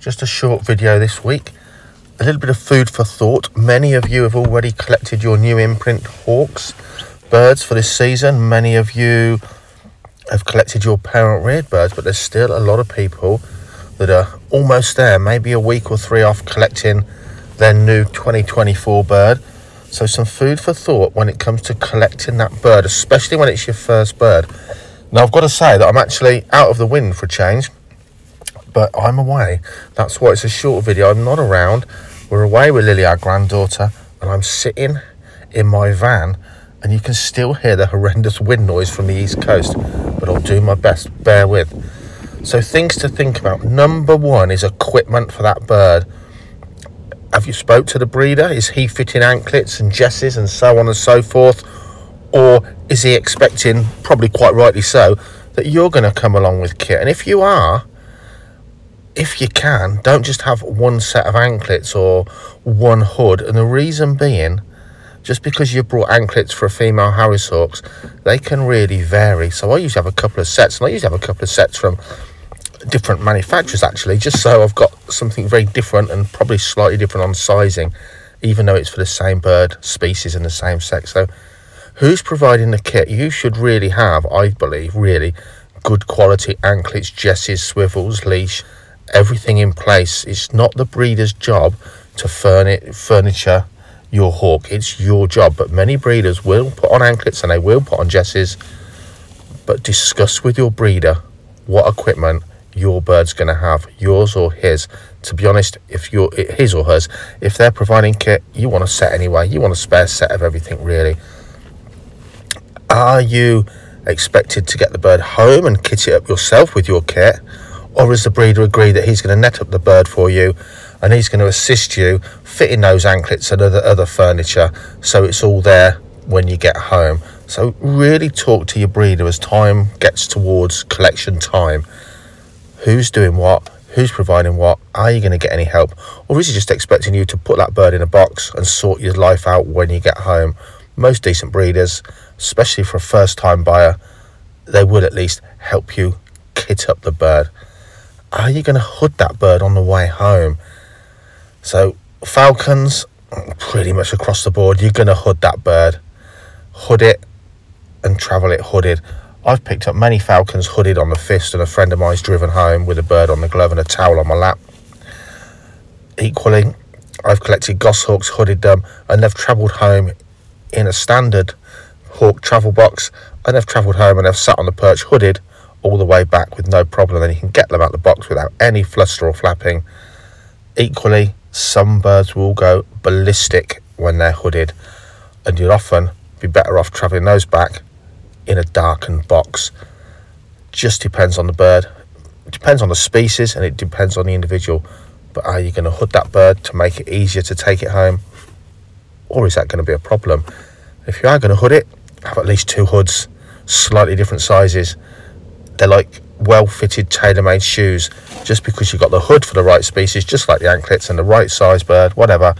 just a short video this week. A little bit of food for thought. Many of you have already collected your new imprint hawks birds for this season. Many of you have collected your parent reared birds, but there's still a lot of people that are almost there, maybe a week or three off collecting their new 2024 bird. So some food for thought when it comes to collecting that bird, especially when it's your first bird. Now I've got to say that I'm actually out of the wind for a change, but I'm away. That's why it's a short video. I'm not around. We're away with Lily, our granddaughter, and I'm sitting in my van and you can still hear the horrendous wind noise from the east coast, but I'll do my best. Bear with. So things to think about. Number one is equipment for that bird. Have you spoke to the breeder? Is he fitting anklets and jesses and so on and so forth? Or is he expecting, probably quite rightly so, that you're going to come along with kit? And if you are, if you can, don't just have one set of anklets or one hood. And the reason being, just because you've brought anklets for a female Harris Hawks, they can really vary. So I usually have a couple of sets, and I usually have a couple of sets from different manufacturers actually, just so I've got something very different and probably slightly different on sizing, even though it's for the same bird species and the same sex. So who's providing the kit? You should really have, I believe, really good quality anklets, jesses, swivels, leash, everything in place. It's not the breeder's job to furnish furniture your hawk. It's your job. But many breeders will put on anklets and they will put on jesses. But discuss with your breeder what equipment your bird's going to have, yours or his. To be honest, if you're his or hers, if they're providing kit, you want a set anyway. You want a spare set of everything, really. Are you expected to get the bird home and kit it up yourself with your kit? Or has the breeder agreed that he's going to net up the bird for you and he's going to assist you fitting those anklets and other, other furniture so it's all there when you get home? So really talk to your breeder as time gets towards collection time. Who's doing what? Who's providing what? Are you going to get any help? Or is he just expecting you to put that bird in a box and sort your life out when you get home? Most decent breeders, especially for a first time buyer, they will at least help you kit up the bird. Are you going to hood that bird on the way home? So, falcons, pretty much across the board, you're going to hood that bird. Hood it and travel it hooded. I've picked up many falcons hooded on the fist, and a friend of mine's driven home with a bird on the glove and a towel on my lap. Equally, I've collected goshawks, hooded them, and they've travelled home in a standard hawk travel box, and they've travelled home and they've sat on the perch hooded all the way back with no problem. And you can get them out of the box without any fluster or flapping. Equally, some birds will go ballistic when they're hooded, and you'd often be better off travelling those back in a darkened box. Just depends on the bird. It depends on the species and it depends on the individual. But are you going to hood that bird to make it easier to take it home? Or is that going to be a problem? If you are going to hood it, have at least two hoods, slightly different sizes. They're like well fitted, tailor made shoes. Just because you've got the hood for the right species, just like the anklets and the right size bird, whatever,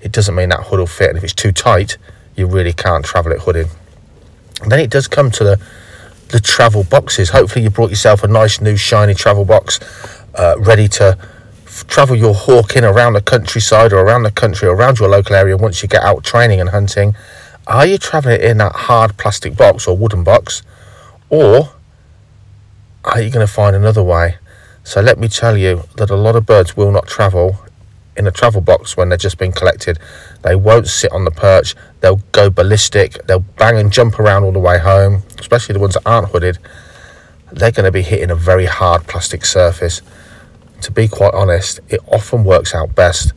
it doesn't mean that hood will fit. And if it's too tight, you really can't travel it hooded. And then it does come to the the travel boxes. Hopefully, you brought yourself a nice new shiny travel box, uh, ready to travel your hawk in around the countryside or around the country or around your local area once you get out training and hunting. Are you traveling in that hard plastic box or wooden box, or are you going to find another way? So let me tell you that a lot of birds will not travel in a travel box when they're just being collected. They won't sit on the perch. They'll go ballistic. They'll bang and jump around all the way home, especially the ones that aren't hooded. They're going to be hitting a very hard plastic surface. To be quite honest, it often works out best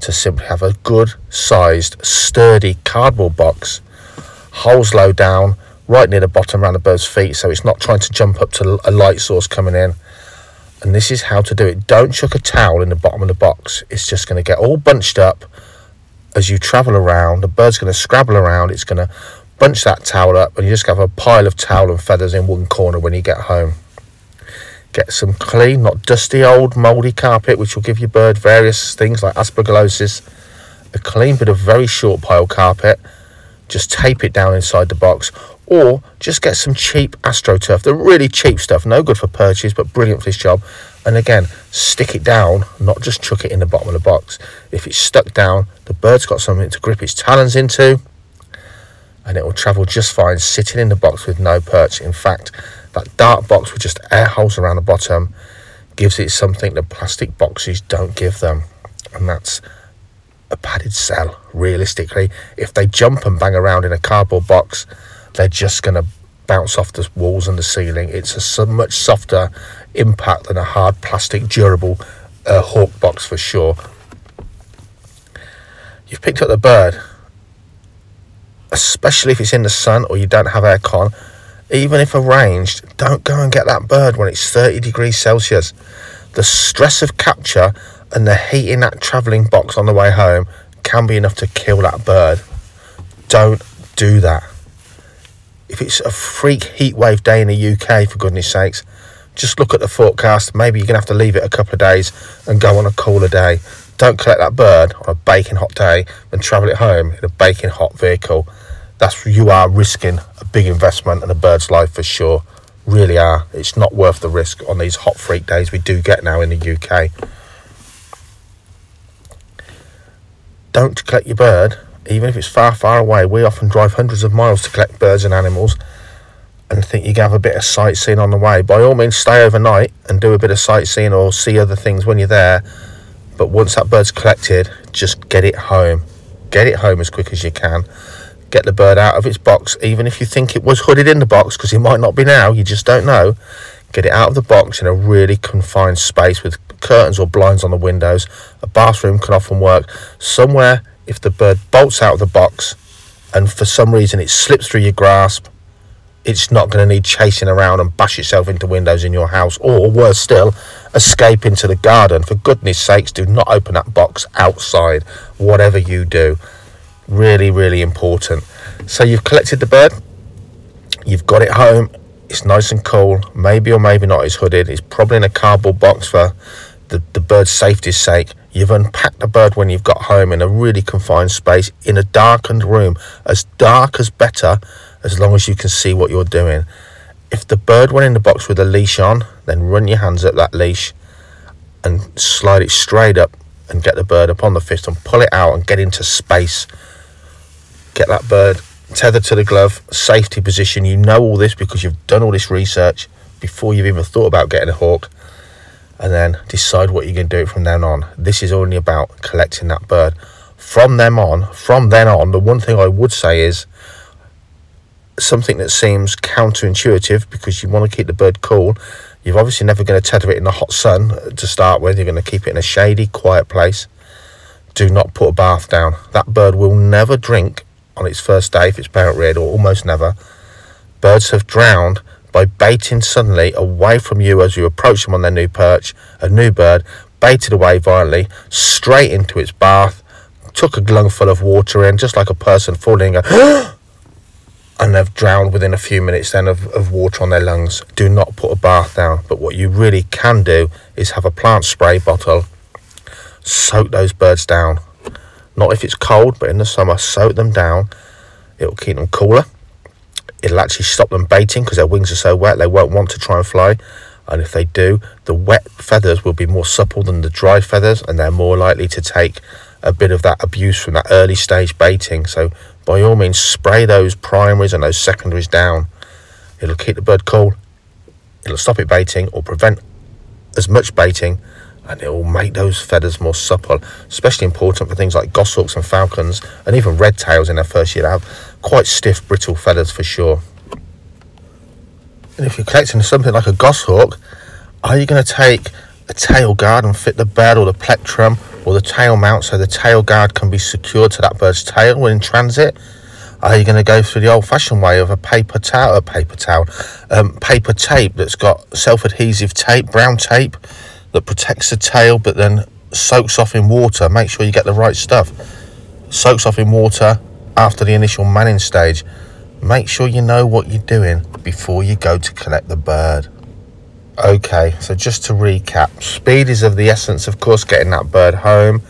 to simply have a good sized, sturdy cardboard box, holes low down, right near the bottom around the bird's feet, so it's not trying to jump up to a light source coming in and this is how to do it. Don't chuck a towel in the bottom of the box. It's just going to get all bunched up as you travel around. The bird's going to scrabble around. It's going to bunch that towel up, and you just have a pile of towel and feathers in one corner when you get home. Get some clean, not dusty old mouldy carpet, which will give your bird various things like aspergillosis. A clean bit of very short pile carpet. Just tape it down inside the box, or just get some cheap astroturf. The really cheap stuff no good for purchase but brilliant for this job. And again stick it down not just chuck it in the bottom of the box. If it's stuck down the bird's got something to grip its talons into and it will travel just fine sitting in the box with no perch. In fact that dark box with just air holes around the bottom gives it something that plastic boxes don't give them. And that's a padded cell realistically. If they jump and bang around in a cardboard box they're just going to bounce off the walls and the ceiling it's a so much softer impact than a hard plastic durable uh, hawk box for sure you've picked up the bird especially if it's in the sun or you don't have aircon even if arranged don't go and get that bird when it's 30 degrees celsius the stress of capture and the heat in that travelling box on the way home can be enough to kill that bird. Don't do that. It's a freak heat wave day in the UK, for goodness sakes, just look at the forecast. Maybe you're going to have to leave it a couple of days and go on a cooler day. Don't collect that bird on a baking hot day and travel it home in a baking hot vehicle. That's you are risking a big investment and a bird's life for sure. Really are. It's not worth the risk on these hot freak days we do get now in the UK. don't collect your bird, even if it's far, far away. We often drive hundreds of miles to collect birds and animals and think you can have a bit of sightseeing on the way. By all means, stay overnight and do a bit of sightseeing or see other things when you're there. But once that bird's collected, just get it home. Get it home as quick as you can. Get the bird out of its box, even if you think it was hooded in the box, because it might not be now, you just don't know. Get it out of the box in a really confined space with curtains or blinds on the windows. A bathroom can often work. Somewhere, if the bird bolts out of the box and for some reason it slips through your grasp, it's not going to need chasing around and bash itself into windows in your house, or worse still, escape into the garden. For goodness sakes, do not open that box outside, whatever you do. Really, really important. So you've collected the bird, you've got it home, it's nice and cool, maybe or maybe not it's hooded, it's probably in a cardboard box for the, the bird's safety's sake, you've unpacked the bird when you've got home in a really confined space in a darkened room. As dark as better, as long as you can see what you're doing. If the bird went in the box with a leash on, then run your hands up that leash and slide it straight up and get the bird up on the fist and pull it out and get into space. Get that bird tethered to the glove, safety position. You know all this because you've done all this research before you've even thought about getting a hawk and then decide what you're going to do from then on. This is only about collecting that bird. From them on, from then on, the one thing I would say is something that seems counterintuitive because you want to keep the bird cool. You're obviously never going to tether it in the hot sun to start with. You're going to keep it in a shady, quiet place. Do not put a bath down. That bird will never drink on its first day if it's parent reared, or almost never. Birds have drowned by baiting suddenly away from you as you approach them on their new perch, a new bird, baited away violently, straight into its bath, took a lungful of water in, just like a person falling, a and they've drowned within a few minutes then of, of water on their lungs. Do not put a bath down, but what you really can do is have a plant spray bottle, soak those birds down. Not if it's cold, but in the summer, soak them down. It'll keep them cooler it'll actually stop them baiting because their wings are so wet they won't want to try and fly. And if they do the wet feathers will be more supple than the dry feathers and they're more likely to take a bit of that abuse from that early stage baiting. So by all means spray those primaries and those secondaries down. It'll keep the bird cool. It'll stop it baiting or prevent as much baiting and it will make those feathers more supple especially important for things like goshawks and falcons and even red tails in their first year to have quite stiff, brittle feathers for sure. And if you're collecting something like a goshawk, are you going to take a tail guard and fit the bird or the plectrum or the tail mount so the tail guard can be secured to that bird's tail when in transit? Are you going to go through the old-fashioned way of a paper towel, a paper towel, um, paper tape that's got self-adhesive tape, brown tape that protects the tail but then soaks off in water? Make sure you get the right stuff. Soaks off in water, after the initial manning stage, make sure you know what you're doing before you go to collect the bird. Okay, so just to recap, speed is of the essence, of course, getting that bird home.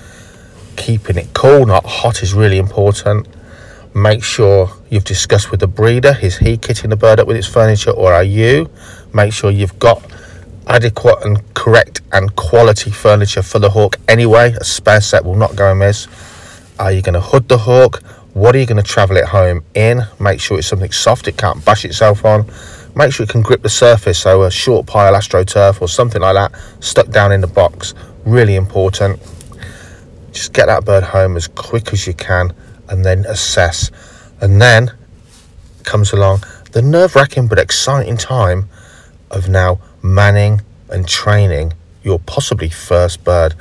Keeping it cool, not hot, is really important. Make sure you've discussed with the breeder, is he kitting the bird up with its furniture or are you? Make sure you've got adequate and correct and quality furniture for the hawk anyway. A spare set will not go amiss. Are you going to hood the hawk? What are you going to travel it home in? Make sure it's something soft it can't bash itself on. Make sure it can grip the surface, so a short pile astroturf or something like that stuck down in the box. Really important. Just get that bird home as quick as you can and then assess. And then comes along the nerve wracking but exciting time of now manning and training your possibly first bird.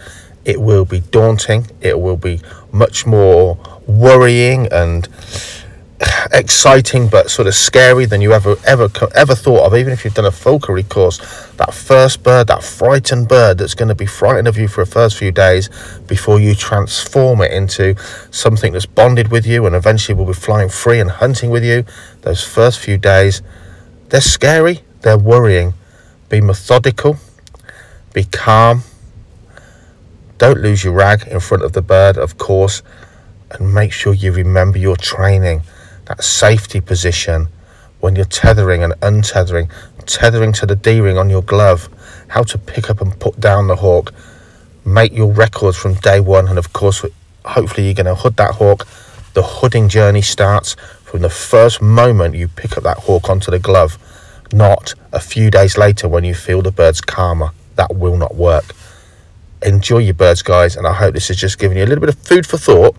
It will be daunting, it will be much more worrying and exciting but sort of scary than you ever ever ever thought of even if you've done a falconry course that first bird that frightened bird that's going to be frightened of you for the first few days before you transform it into something that's bonded with you and eventually will be flying free and hunting with you those first few days they're scary they're worrying be methodical. Be calm. Don't lose your rag in front of the bird of course and make sure you remember your training that safety position when you're tethering and untethering, tethering to the D-ring on your glove, how to pick up and put down the hawk, make your records from day one, and of course, hopefully you're going to hood that hawk. The hooding journey starts from the first moment you pick up that hawk onto the glove, not a few days later when you feel the bird's calmer. That will not work. Enjoy your birds, guys, and I hope this has just given you a little bit of food for thought,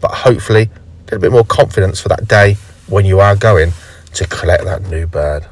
but hopefully a little bit more confidence for that day when you are going to collect that new bird.